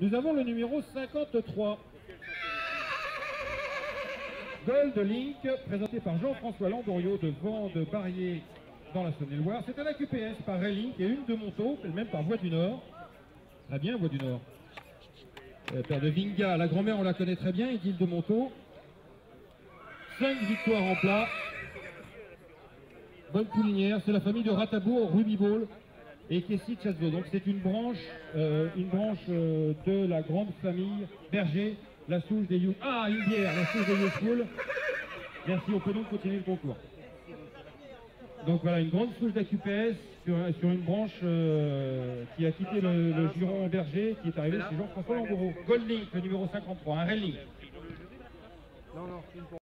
Nous avons le numéro 53. Gold Link, présenté par Jean-François Landoriot de Vent de Barrier dans la Saône-et-Loire. C'est un AQPS par Rail et une de Montaut, elle-même par Voie du Nord. Très bien, Voie du Nord. Euh, père de Vinga, la grand-mère, on la connaît très bien, Edile de Montaut. Cinq victoires en plat. Bonne poulinière, c'est la famille de Ratabour, Ruby Ball et Kessie Chazzo. Donc c'est une branche, euh, une branche euh, de la grande famille Berger, la souche des You. Ah, une bière, la souche des Youthful. Merci, on peut donc continuer le concours. Donc voilà, une grande souche d'AQPS sur, sur une branche euh, qui a quitté le, le giron Berger, qui est arrivé chez Jean-François Langoureau. Gold Link, le numéro 53, un Rail Link.